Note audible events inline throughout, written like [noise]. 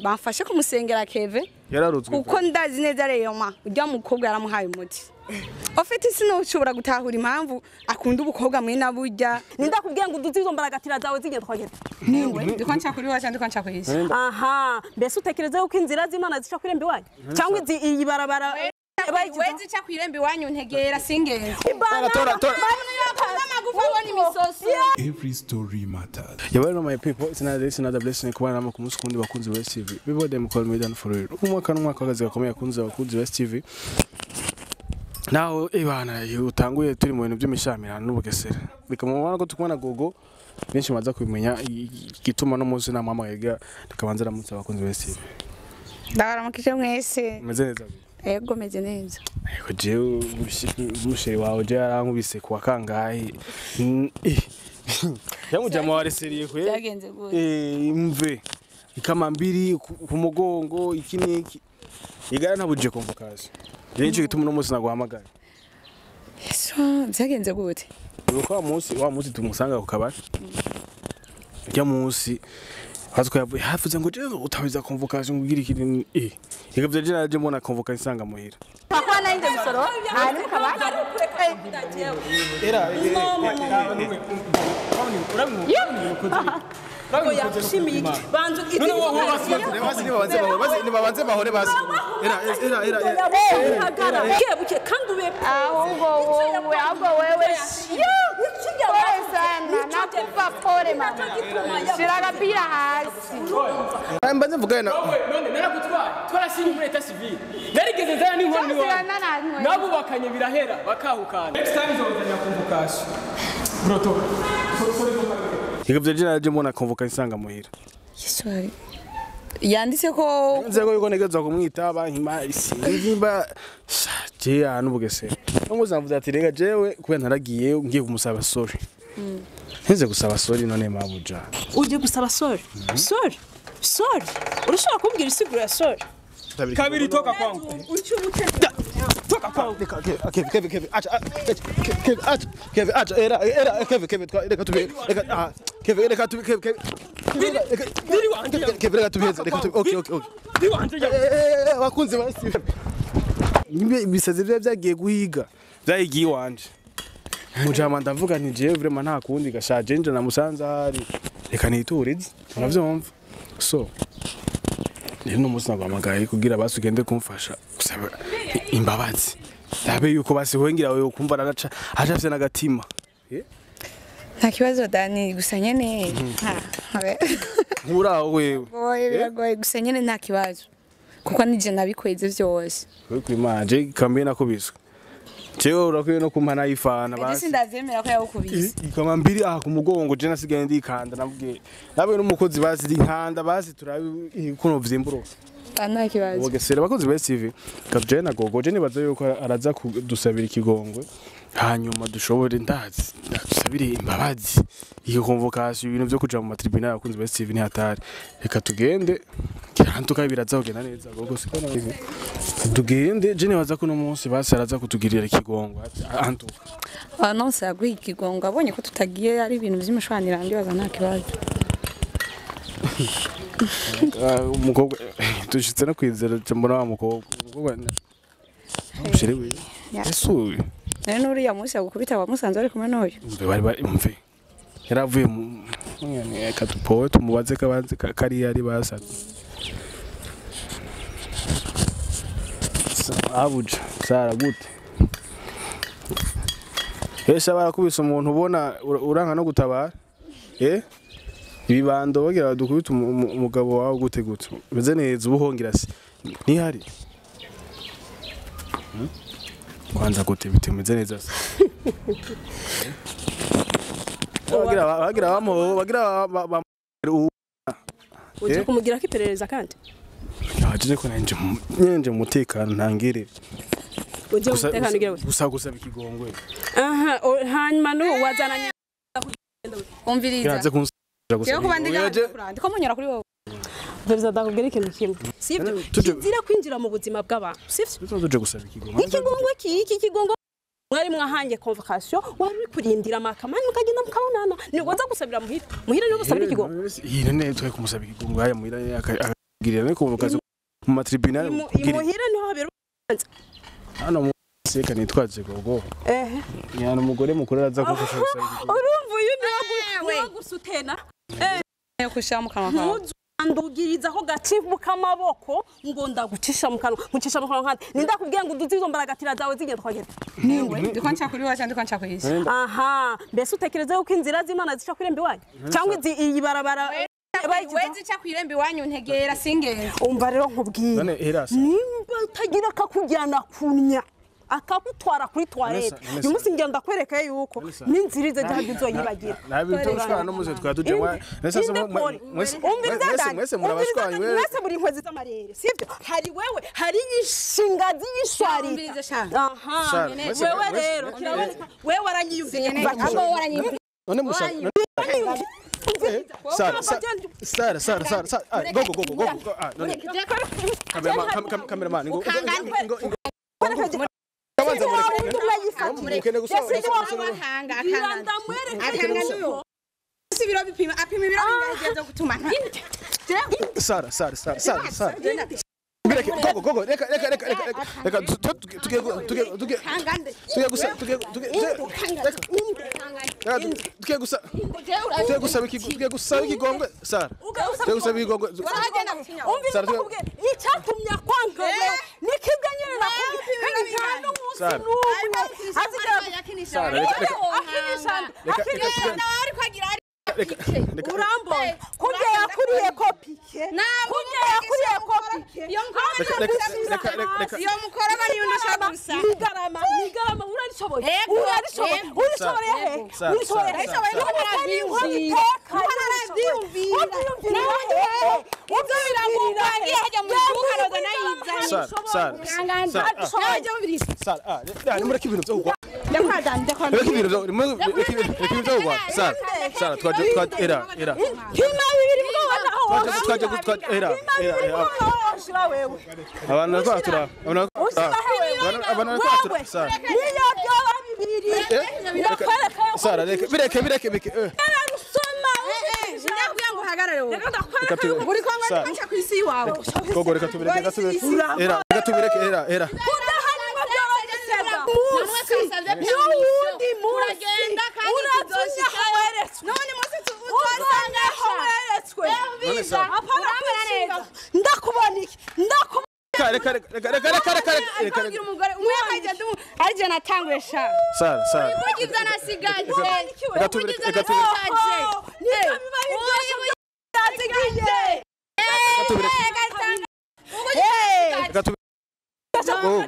bamfashe kumusengera keve kuko ndazi neza reyoma ujya mukobwa yaramuhaye umuti. Ofite sinushobora gutahura impamvu akunda ubukobwa mwina burya. Nindakubwiye ngo uduze izo mbaragatira zawe zigenda twagenda ni we ndiko nca kuri wacu ndiko nca kwisi aha. Mbese utekereza yuko inzira z'imana zica kwiremba iwanyu? Cyangwa izi iyi barabara wezi ca kwiremba iwanyu ntegera singenzi Every story matters. Yeah, well, my people, it's another, it's another blessing kuba nama ku munsi kundi bakunzi West TV. People them call me down for real. Umwaka n'umwaka w'akazi gakomeye wa Kunzi West TV. Naho ibana utanguye turi mu bintu by'imishamirano n'ubugesera. Bikamubona ko tukubona gogo benshi baza kubimenya igituma no munsi nama amahega tukabanza ramutse abakunzi West TV. ndabaramukije mwese Meze neza. Ego meze neza. Ariko jewe umusheri wawe je yarankubise kuwa kangahe. Eh. Yamujama wa reseriye kwe. byagenze gute. Eh, imve. Ikama mbiri ku mugongo iki. Niki igara ntabuje convocation rero ni cyo gituma uno munsi naguhamagara? Yesu byagenze gute? Nuko wa munsi wa munsi tumusanga ku kabari. Ujya munsi. Hatwo yavuye hafuze ngo je utabiza convocation kugira iki eh igavye je naje mbona convocation isanga muhira akora nayinde misoro aha ni mu kabari era ngo yagushimiye iki banza nibabanze bahore basi era era era buke buke kandi ube ahubwo wowe ahubwo wewe nakupa pole mama shira agapira hasi. Mbanze mvugane na none naragutwaye twarashinye muri leta sivile narigeze nzana n'inkoni biranananwe. nabubakanye birahera bakahukana next time nzongera convocation. Protocol igavye je naje mbona convocation isanga muhira. Yesu ari yanditse ko nzego yuko nigeza kumwitaba nkima isimba je ahantu bugesera umuzi navuze ati rega jewe kubera ntaragiye ngiye kumusaba sorry. Mm. ntize gusaba sori none mabuja. Ujye gusaba sori? Mm-hmm. Sori? Sori? Urashobora kumbwira isigura ya sori? Kabiri toka kwangu. toka kwangu. Keve keve keve acha keve acha era era keve keve reka tubere reka ah keve reka tubere keve biri wanjye keve byagiye guhiga. Byagiye iwanje Mujama ndavuga nti jewe vraiment nta kundi gashaje nje na musanza hari. Reka niturize, uravyumva? So, rero no musi naguhamagaye kugira basi ugende kumfasha gusaba imbabazi. Ndabe yuko basi wengira wewe kumva nagaca acafye n'agatima. nta kibazo dani gusa nyene [laughs] Nkuraho wewe. oye biragoye gusa nyene nta kibazo kuko nije nabikweze vyose Wewe kwimana je kambe nakubiswe. Jewe urakwiye no kumpa nayifana ese basi. ndavyemera ko yawukubise ikama mbiri aha ku mugongo je nasigaye ndikanda nabwiye. Nawe n'umukozi basi inkanda basi turabe kuno vyimburo Ah, nta kibazo. Bogesera abakozi ba CV kabje na gogo je nibaza yuko araza kudusabira ikigongwe hanyuma dushobore ndazi dusabire imbabazi. Iyo convocation ibintu byo kuja mu matribunal abakunzi ba ni hatari. Reka tugende. Kirantuka biraza kugenda neza gogo siko nawe tugende. Je nibaza ko no munsi basi araza kutugirira ikigongwe antuka. Anonse yaguha ikigongo abonye ko tutagiye ari ibintu vy'imishwanira ndibaza nta kibazo. Ah, umukobwa dushitse no kwizera mbona wa mukobwa. Umukobwa ushire we. Ya. yesu rero n'uriya munsi yagukubita wamusanze ari kumwe n'uyu. Bari bari umve yaravuye mu mwene katupowe tumubaze kabanze ka- kari yari basatse Sa- abuja sara gute? Ese barakubise umuntu ubona ura- uranka no gutabara? Eh? Ibibando bagira dukubita umu- umu- umugabo wawe gute gute? Meze neza ubuhongira se. Ntihari? Hmm? Kwanza gute bite meze neza. Se bagira bamo bagira ba- ba- uje Eh? kumugira ko iperereza kandi? Naje ko nanje mu- nyenje mu mutekano ntangere uje gusa umutekano ugira gusa- gusa gusaba ikigongwe hanyuma umviriza. Ndi Oya, je- kurandi ko munyura kuri wowe. perezida ndakubwira ikintu kimwe sibyo kizira kwinjira mu buzima bw'abantu sibyo tuje gusaba ikigongo ikigongo ki? Iki kigongo? Mwari convocation wari kurindira makamani mukagenda mukabonana gusabira muhira muhira niwe gusabira ikigongo eh, eh, ne kumusaba ikigongo aya muhira akagirira ne convocation mu matribunal muhira niho habera hano yana umugore mukuru araza urumva uyu eh ntuzandugirizaho gacivu k'amaboko ngo ndagucisha mu kanwa ngucisha mu kanwa kandi. Nindakubwiye ngo uduze izo mbaragatira zawe zigenda twagenda. Ndiko nca kuri wacu ndiko nca ku isi aha. Mbese utekereza yuko inzira z'imana zica ku irembo iwanyu? Cyangwa izi iyi barabara wezi ca kwiremba iwanyu ntegera singenzi umva rero nkubwiye nimba utagira akakujyana kunya akagutwara kuri toilette. Uyu munsi ngira ndakwereka yuko n'inzira ize cyangwa inzu yibagira ntabitoroshwa no muze twatuje mwese murabashwanyi mwese muri nkwezi z'amarere sibyo hari wewe hari ishingazi y'ishwari aha wewe rero wewe aranyiyumviye abo waranyiyumviye none mushaka Sara, Sara, Sara, Sara, Sara, Sara, go, go, go, go, go, go, ah, no, no, cameraman, go, go, go, go, go, go, ukeneyekuhanga akahanga niyo ibiro bipima apima ibiro bingageza gutuma. Sara sara. Sara sara. Bireke gogo gogo reka reka reka reka reka reka tuge tuge kangande tuge gusa tuge tuge gusa tuge gusaba iki tuge gusaba ikigongwe Sara tuge gusaba gusinya Sara, umviriza icyatumye kwanga wewe nikibyo nyine nakubwiye nta n'umunsi n'umwe azigera Sara reka reka akinisha Reka- akinisha reka- ariko agira reka reka urambona kurya yakuriye ko pike kurya yakuriye ko pike iyo reka reka reka reka reka iyo mukorana niyo ndashaka gusa nigarama nigarama urarishoboye Yego, urarishoboye yego. urishoboye he Sara, urishoboye Sara, he Sara, Nuko Sara. utari Arabyiyumvira. nk'ubiteka, Nuko urishoboye. arabyiyumvira. Ubyiyumvira he? ibyo biramuvangiye hajya mu iduka roza nayizanye Sara Sara kangande Sara najya mubirisa Sara ah reka mureke ibintu byo kugwa ndakwada ndakwada reka ibintu byo reka ibintu byo kugwa Sara Sara twaje twaje era era Hima bibiri mwana aho twaje twaje twaje era era era woshira wewe abantu nakwatura abantu abantu nakwatura Sara niyo byoba bibiri ndakwereka yuko Sara reka bireke bireke bireke eh rusoma ndakubwira ngo uhagarare wowe reka ndakwereka tu uri kwanga Sara Dekordan, dekordan. Rekib yürü, rekib yürü, rekib yürü wa. Sara, Sara, tukaje tukaje era, era. Kima bibiri bwo wana ho. Tukaje tukaje tukaje era, era, era. Ushira wewe. Abana kwatura, abana kwatura. Abana kwatura. Sara. Niyo byoba bibiri. Sara, reke, bireke, bireke, bireke. Reka tubireke, reka tubireke, era, reka tubireke, era, era. Munsi n'uwundi munsi uratumye aho weretswe none munsi uzanga aho weretswe apana kwishinga ndakubona iki ndakubona reka reka reka reka reka reka reka reka umugore umwe akajya ndumu arije natanguye sha Sara Sara ugize nasigaje reka tubireke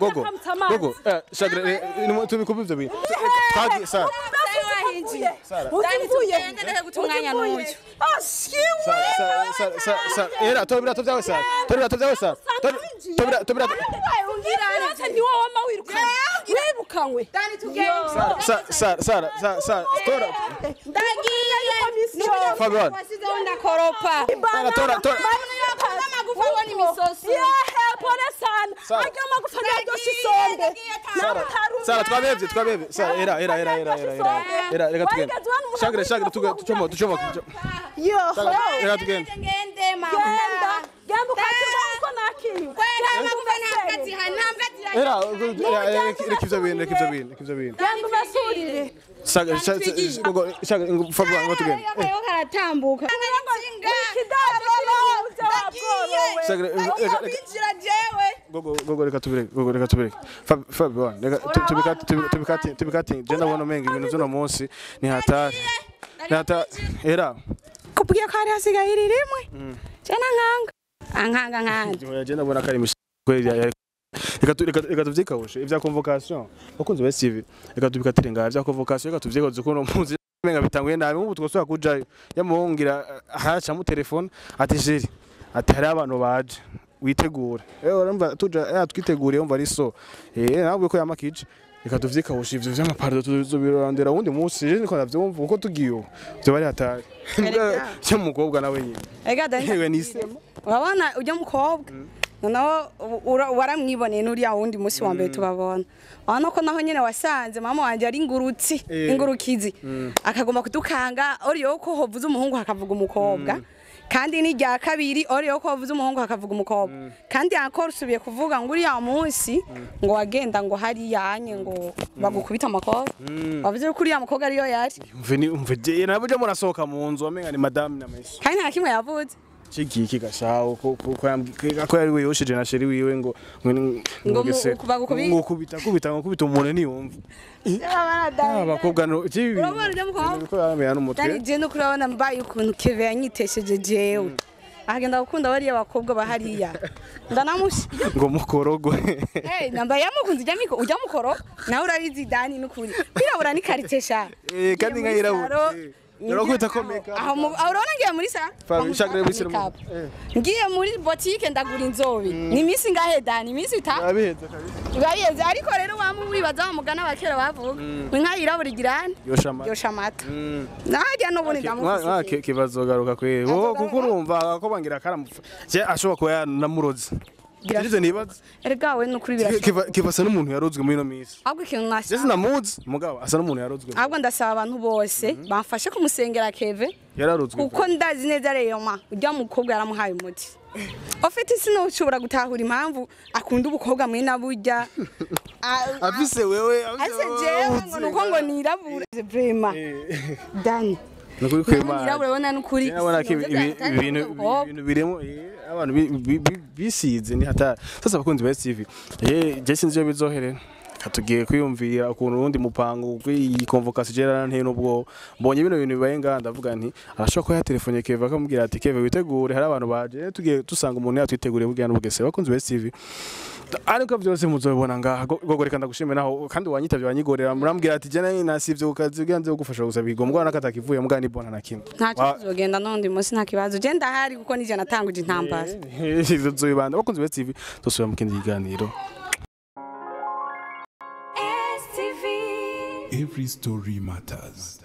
gogo gogo shagre tubikubivyo bintu kagi sara era tora ibirato byawe sara tora ibirato byawe sara tora ibirato wirukanywe sara sara sara tora ndagiye yuko misi Fabian ndakoropa tora tora tora amagufa abona imisoso pole sana ajama kufanya byoshisombe sara twabevye twabevye sara era era era era era era era reka tugende shagira shagira tucomo tucomo yo reka tugende genda genda ukakirwa uko nakiriwe kwera nakumva ntakazihana era reka ivyo bintu reka ivyo bintu reka ivyo bintu genda ubasurire shagira shagira ngo fabwa ngo tugende ngo karatambuka ngo kidaba Eh. gogo reka tubireke gogo reka tubireke fabi wane tubikatinge tubikatinge jenda ubona umenga ibintu by'uno munsi ni hatari ni hatari era. Kubwiye ko hari hasigaye iri rimwe jenda nkanga ankanga ah, nkanga jenda ubona ko ari imishinga reka tubyikawushe ibya convocation bakunze ba CV reka tubikatire ngaha ibya convocation reka tubyikoze kuno munsi menga bitanguye nabi nk'ubu twosubira kujayo yamuhungira haraca mu telefone ati jiri ati hari abantu baje witegure. Eh eh twiteguriye umva ari so. Eh nabwo ko yamakije reka tuvyikawushe ivyo vy'amapardo tuzobirondera wundi munsi. Je niko ndavyumva uko tugiye. Ubu vyo bari hatari. Cyo mukobwa nawe nyine ega dani yewe nisema urabona ujya mukobwa noneho ura- waramwiboneye n'uriya wundi munsi wa mbere tubabona. Urabona ko naho nyine wasanze mama wanjye ari ingurutsi ingurukizi. Akagomba kudukanga uriyo ko hovuze umuhungu hakavuga umukobwa. Kandi n'irya kabiri oriyo ko wavuze umuhungu hakavuga umukobwa. Kandi yakora usubiye kuvuga ngo uriya munsi ngo wagenda ngo hariya anye ngo bagukubita amakobwa. Wavuze ko uriya mukobwa ariyo yari? Umve ni nabo je murasohoka mu nzu wamenga ni madame na meso kandi nta kimwe yavuze. Ciki kigashaho ko yari we yoshije na sheri wiwe ngo ngo kubita kubita ngo kubita umuntu ntiyumva abakobwa no kibi ko yamenya n'umutwe Dani je no kurabona mbaye ukuntu Keve yanyitesheje jewe. Agenda gukunda bariya bakobwa bahariya ndanamushi [laughs] ngo mukorogo [laughs] hey nambaye yamukunze ujya miko ujya mukoro nawe urabizi Dani n'ukuri. Kwirabura ni karite sha Eh, kandi nkayirabura. Eh, urakwita ko aho mu- aho urabona ngiye muri sa makeup. ngiye muri botike ndagura inzobe. Ni iminsi ngahe Dani? Iminsi itanu abiheze kabisa. Urabiyeze ariko rero wamwe wibaza wa mugana wa kera bavuga inka yirabura igirane. Yosha amata Mm. najya n'ubundi ndamufise kibazo garuka kwe. Wowe kuko urumva ko bangira karamupfa ashobora kuba yanamuroze? Irize nibaza? Erega we n'ukuri birashoboka. Kiva kivasa n'umuntu yarozwe muri ino minsi. Ahubwo ikintu nasaba sinamuzi mugabo asa n'umuntu yarozwe ahubwo ndasaba abantu bose bamfashe kumusengera keve yararozwe kuko ndazi neza rero ma. Ujya mukobwa yaramuhaye umuti. [laughs] Ufite isi ntushobora gutahura impamvu akunda ubukobwa mwe na burya A- [laughs] afise wewe ase jewe ngo nuko ngo nirabura. Vrema dani n'ukuri nabona ko ibi- ibi- Sinumva ibintu birimo eh, abantu bi- bi- bi- bisize ni hatari. Sasa abakunzi ba TV eh je sinzi bizoherera katugiye kwiyumvira ukuntu urundi mupango w'iyi convocation gerana nteye n'ubwo mbonye bino bintu bibaye ngaha ndavuga nti arashobora kuba yatelefone Keva akamubwira ati Keva witegure? Hari abantu baje tugiye dusanga umuntu yatwiteguriye bugya n'ubugese abakunzi ba TV ariko byose muzobibona ngaha? Go- gogo reka ndagushimira naho. Kandi wanyitavye wanyigorera murambwira ati je na yo nasivye ukazi bwanze gufasha gusa bigo. Mbwa nakatakivuye mbwa nibona na kimwe. Nta kibazo ugenda n'undi munsi nta kibazo. Je ndahari kuko nije natanguje intambara. [laughs] Tuzobibanda abakunzi ba TV dusubira mu kindi kiganiro. Every story matters.